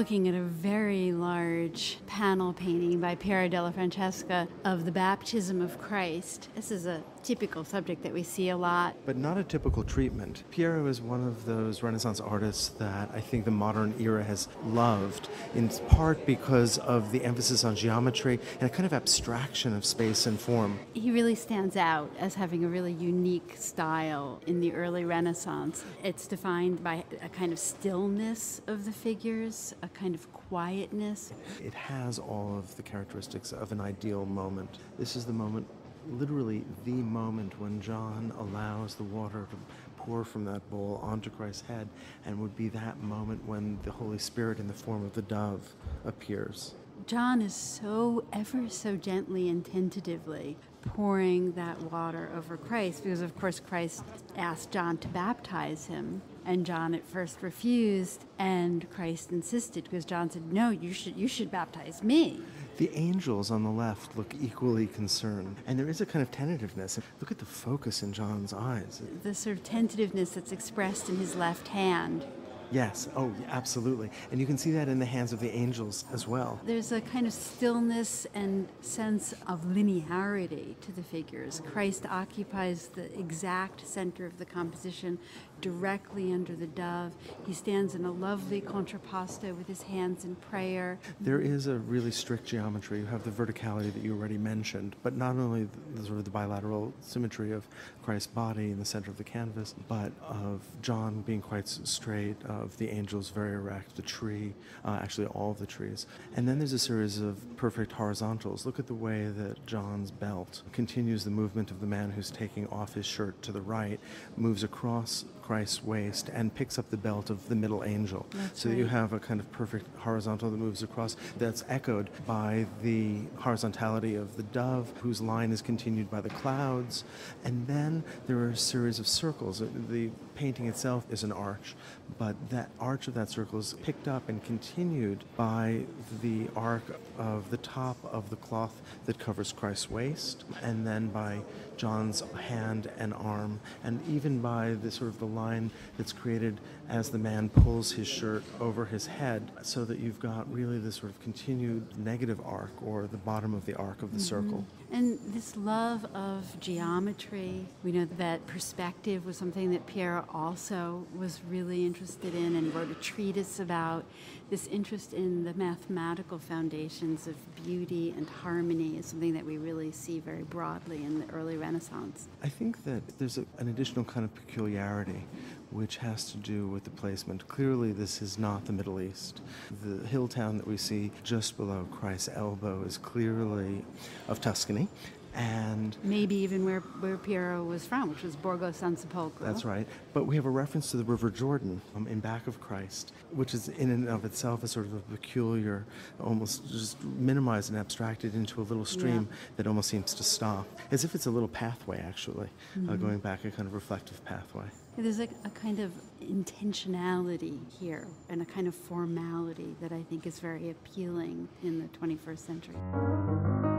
looking at a very large panel painting by Piero della Francesca of the baptism of Christ. This is a typical subject that we see a lot. But not a typical treatment. Piero is one of those Renaissance artists that I think the modern era has loved, in part because of the emphasis on geometry and a kind of abstraction of space and form. He really stands out as having a really unique style in the early Renaissance. It's defined by a kind of stillness of the figures, a kind of quietness. It has all of the characteristics of an ideal moment. This is the moment literally the moment when John allows the water to pour from that bowl onto Christ's head, and would be that moment when the Holy Spirit, in the form of the dove, appears. John is so ever so gently and tentatively pouring that water over Christ because, of course, Christ asked John to baptize him. And John at first refused, and Christ insisted because John said, "No, you should you should baptize me." The angels on the left look equally concerned, and there is a kind of tentativeness. Look at the focus in John's eyes. The sort of tentativeness that's expressed in his left hand Yes, oh, absolutely. And you can see that in the hands of the angels as well. There's a kind of stillness and sense of linearity to the figures. Christ occupies the exact center of the composition, directly under the dove. He stands in a lovely contrapposto with his hands in prayer. There is a really strict geometry. You have the verticality that you already mentioned, but not only the, sort of the bilateral symmetry of Christ's body in the center of the canvas, but of John being quite straight, uh, of the angels very erect, the tree, uh, actually all of the trees. And then there's a series of perfect horizontals. Look at the way that John's belt continues the movement of the man who's taking off his shirt to the right, moves across Christ's waist and picks up the belt of the middle angel. That's so right. that you have a kind of perfect horizontal that moves across that's echoed by the horizontality of the dove, whose line is continued by the clouds. And then there are a series of circles. Uh, The painting itself is an arch, but that arch of that circle is picked up and continued by the arc of the top of the cloth that covers Christ's waist, and then by John's hand and arm, and even by the sort of the line that's created as the man pulls his shirt over his head, so that you've got really this sort of continued negative arc or the bottom of the arc of the mm-hmm. circle. And this love of geometry, we know that perspective was something that Piero also was really interested in and wrote a treatise about. This interest in the mathematical foundations of beauty and harmony is something that we really see very broadly in the early Renaissance. I think that there's a, an additional kind of peculiarity which has to do with the placement. Clearly, this is not the Middle East. The hill town that we see just below Christ's elbow is clearly of Tuscany. And Maybe even where, where Piero was from, which was Borgo San Sepolcro. that's right. But we have a reference to the River Jordan um, in back of Christ, which is in and of itself a sort of a peculiar, almost just minimized and abstracted into a little stream that almost seems to stop, as if it's a little pathway, actually, uh, going back, a kind of reflective pathway. There's a, a kind of intentionality here and a kind of formality that I think is very appealing in the 21st century.